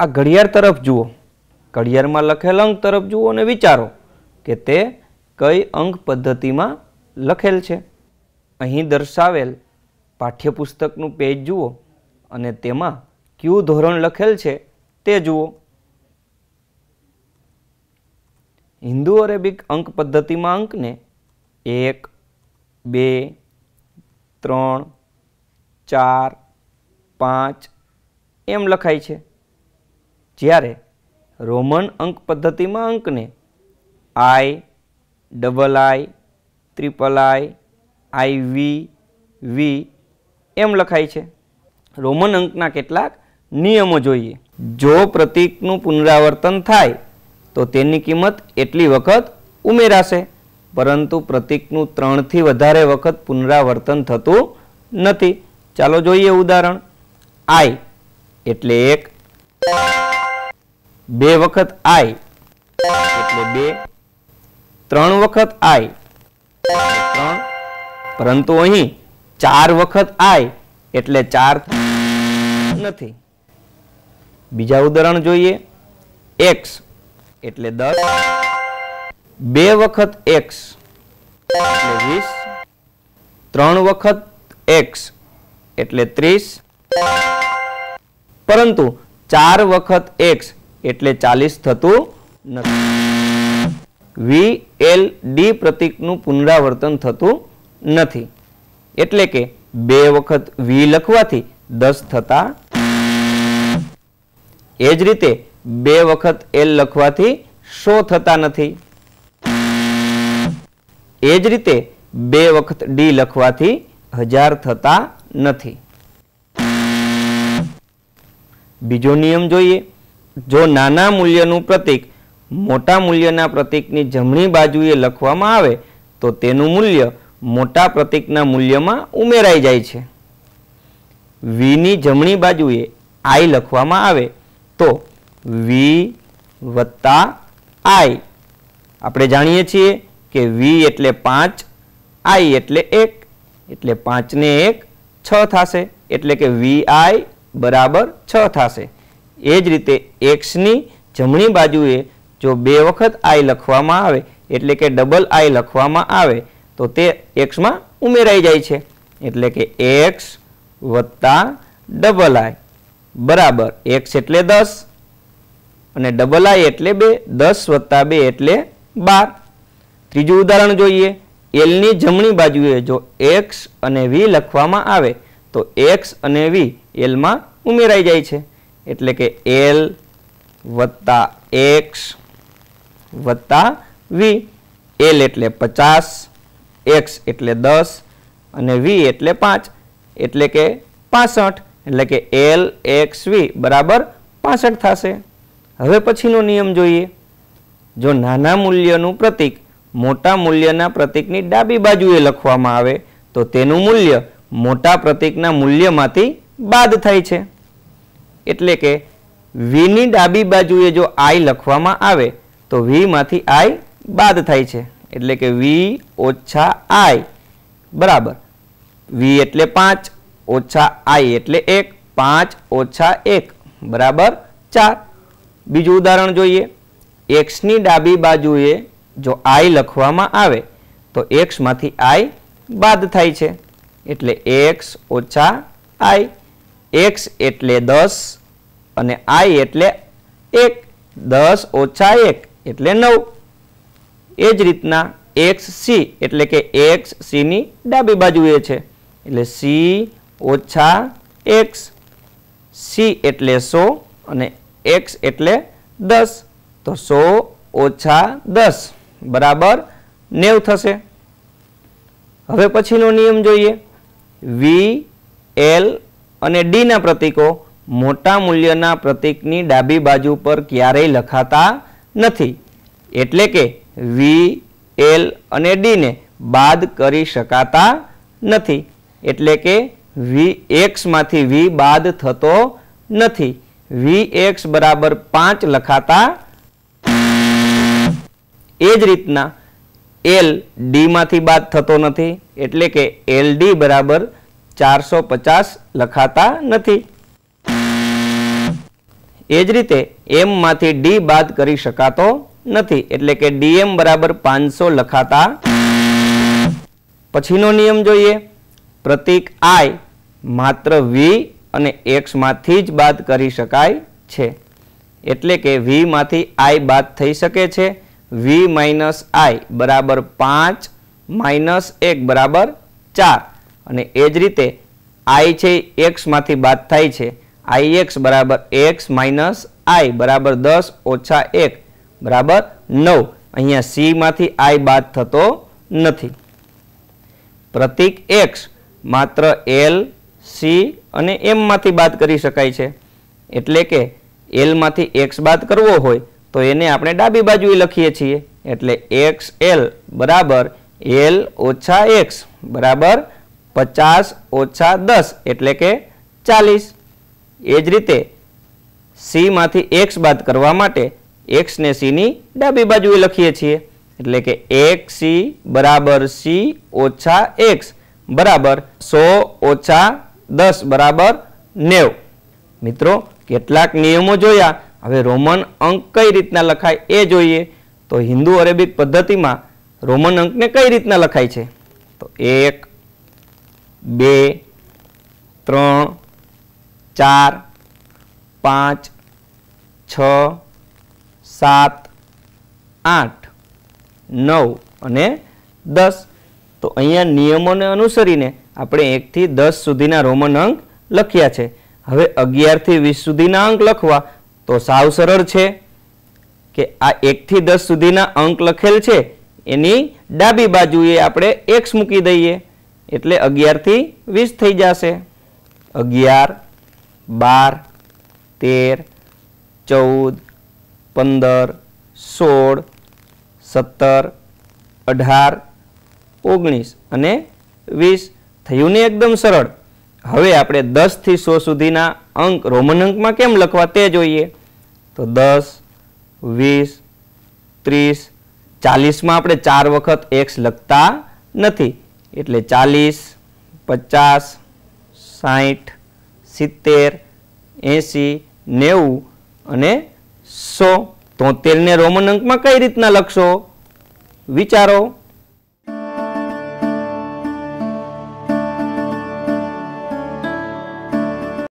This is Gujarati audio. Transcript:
આ ઘડિયાળ તરફ જુઓ. ઘડિયાળમાં લખેલ અંક તરફ જુઓ અને વિચારો કે તે કઈ અંક પદ્ધતિમાં લખેલ છે. અહીં દર્શાવેલ પાઠ્યપુસ્તકનું પેજ જુઓ અને તેમાં કયું ધોરણ લખેલ છે તે જુઓ. હિન્દુ અરેબિક અંક પદ્ધતિમાં અંકને એક, બે, ત્રણ, ચાર, પાંચ એમ લખાય છે. જ્યારે રોમન અંક પદ્ધતિમાં અંકને આઈ, ડબલ આઈ, ત્રિપલ આઈ આઈ વી વી એમ લખાય છે. રોમન અંકના કેટલાક નિયમો જોઈએ. જો પ્રતીકનું પુનરાવર્તન થાય, તો તેની કિંમત એટલી વખત ઉમેરાશે. પરંતુ પ્રતીકનું ત્રણથી વધારે વખત પુનરાવર્તન થતું નથી. ચાલો જોઈએ ઉદાહરણ. આઈ એટલે એક. બે વખત આઈ, એટલે બે. ત્રણ વખત આઈ ત્રણ. પરંતુ અહીં ચાર વખત આઈ, એટલે ચાર નથી. બીજા ઉદાહરણ જોઈએ. એક્સ એટલે દસ. બે વખત એક્સ એટલે વીસ. ત્રણ વખત એક્સ એટલે ત્રીસ. પરંતુ ચાર વખત એક્સ એટલે ચાલીસ થતું નથી. વી એલ ડી પ્રતિકનું પુનરાવર્તન થતું નથી. એટલે કે બે વખત વી લખવાથી દસ થતા એ જ રીતે બે વખત એલ લખવાથી સો થતા નથી. એ જ રીતે બે વખત ડી લખવાથી હજાર થતા નથી. બીજો નિયમ જોઈએ. જો નાના મૂલ્યનું પ્રતીક મોટા મૂલ્યના પ્રતીકની જમણી બાજુએ લખવામાં આવે, તો તેનું મૂલ્ય મોટા પ્રતીકના મૂલ્યમાં ઉમેરાઈ જાય છે. વીની જમણી બાજુએ આઈ લખવામાં આવે, તો વી વત્તા આઈ. આપણે જાણીએ છીએ કે વી એટલે પાંચ, આઈ એટલે એક, એટલે પાંચને એક છ થશે, એટલે કે વી આઈ બરાબર છ થશે. એ જ રીતે એક્સની જમણી બાજુએ જો બે વખત આઈ લખવામાં આવે, એટલે કે ડબલ આઈ લખવામાં આવે, તો તે એક્સમાં ઉમેરાઈ જાય છે. એટલે કે એક્સ વત્તા ડબલ આઈ બરાબર એક્સ એટલે દસ અને ડબલ આઈ એટલે બે, દસ વત્તા બે એટલે બાર. ત્રીજું ઉદાહરણ જોઈએ એલની જમણી બાજુએ જો એક્સ અને વી લખવામાં આવે, તો એક્સ અને વી એલમાં ઉમેરાઈ જાય છે. એટલે કે એલ વત્તા એક્સ વત્તા વી એલ એટલે પચાસ એક્સ એટલે દસ અને વી એટલે પાંચ. એટલે કે પાસઠ. એટલે કે એલ એક્સ વી બરાબર પાસઠ થશે. હવે પછીનો નિયમ જોઈએ. જો નાના મૂલ્યનું પ્રતીક મોટા મૂલ્યના પ્રતીકની ડાબી બાજુએ લખવામાં આવે, તો તેનું મૂલ્ય મોટા પ્રતીકના મૂલ્યમાંથી બાદ થાય છે. એટલે કે વીની ડાબી બાજુએ જો આઈ લખવામાં આવે, તો વીમાંથી આઈ બાદ થાય છે. એટલે કે વી ઓછા આઈ બરાબર. વી એટલે પાંચ, ઓછા આઈ એટલે એક, પાંચ ઓછા એક. બરાબર? ચાર. બીજું ઉદાહરણ જોઈએ. એક્સની ડાબી બાજુએ જો આઈ લખવામાં આવે, તો એક્સમાંથી આઈ બાદ થાય છે. એટલે એક્સ ઓછા આઈ એક્સ એટલે દસ અને આઈ એટલે એક. દસ ઓછા એક એટલે નવ. એ જ રીતના એક્સ સી એટલે કે એક્સ સીની ડાબી બાજુએ છે. એટલે સી ઓછા એક્સ સી એટલે સો અને એક્સ એટલે દસ. તો સો ઓછા દસ. બરાબર નેવ થશે. હવે પછીનો નિયમ જોઈએ. વી એલ અને ડીના પ્રતીકો મોટા મૂલ્યના પ્રતીકની ડાબી બાજુ પર ક્યારેય લખાતા નથી. એટલે કે વી એલ અને ડીને બાદ કરી શકાતા નથી. એટલે કે વી એક્સમાંથી વી બાદ થતો નથી. વી એક્સ બરાબર પાંચ લખાતા એ જ રીતના એલ ડીમાંથી બાદ થતો નથી. એટલે કે એલ ડી બરાબર ચારસો પચાસ લખાતા નથી. એ જ રીતે એમમાંથી ડી બાદ કરી શકાતો નથી. એટલે કે ડીએમ બરાબર પાંચસો લખાતા. પછીનો નિયમ જોઈએ. પ્રતીક આઈ માત્ર વી અને એક્સમાંથી જ બાદ કરી શકાય છે. એટલે કે વી માંથી આઈ બાદ થઈ શકે છે. વી માઇનસ આઈ બરાબર પાંચ, માઇનસ એક બરાબર ચાર. અને એ જ રીતે આઈ છે એક્સમાંથી બાદ થાય છે. આઈ એક્સ બરાબર એક્સ માઇનસ આઈ બરાબર દસ ઓછા એક બરાબર નવ. અહીંયા સીમાંથી આઈ બાદ થતો નથી. પ્રતીક એક્સ માત્ર એલ સી અને એમમાંથી બાદ કરી શકાય છે. એટલે કે એલમાંથી એક્સ બાદ કરવો હોય તો એને આપણે ડાબી બાજુએ લખીએ છીએ. એટલે એક્સ એલ બરાબર એલ ઓછા એક્સ બરાબર પચાસ ઓછા દસ એટલે કે ચાલીસ. એ જ રીતે સીમાંથી એક્સ બાદ કરવા માટે એક્સને સીની ડાબી બાજુએ લખીએ છીએ. એટલે કે એક સી બરાબર સી ઓછા એક્સ બરાબર સો ઓછા દસ બરાબર નેવ. મિત્રો, કેટલાક નિયમો જોયા. હવે રોમન અંક કઈ રીતના લખાય એ જોઈએ. તો હિન્દુ અરેબિક પદ્ધતિમાં રોમન અંકને કઈ રીતના લખાય છે? તો એક બે, ત્રણ, ચાર, પાંચ, છ, સાત, આઠ, નવ અને દસ. તો અહીંયા નિયમોને અનુસરીને આપણે એકથી દસ સુધીના રોમન અંક લખ્યા છે. હવે અગિયારથી વીસ સુધીના અંક લખવા, તો સાવ સરળ છે કે આ એકથી દસ સુધીના અંક લખેલ છે. એની ડાબી બાજુએ આપણે એક્સ મૂકી દઈએ. એટલે અગિયારથી વીસ થઈ જશે. અગિયાર, બાર, તેર, ચૌદ, પંદર, સોળ, સત્તર, અઢાર, ઓગણીસ અને વીસ. થયું ને એકદમ સરળ. હવે આપણે દસથી સો સુધીના અંક રોમન અંકમાં કેમ લખવા તે જોઈએ. તો દસ, વીસ, ત્રીસ, ચાલીસમાં આપણે ચાર વખત એક્સ લખતા નથી. એટલે ચાલીસ, પચાસ સાઠ સિત્તેર એંસી નેવું અને સો. તોતેરને રોમન અંકમાં કઈ રીતના લખશો? વિચારો.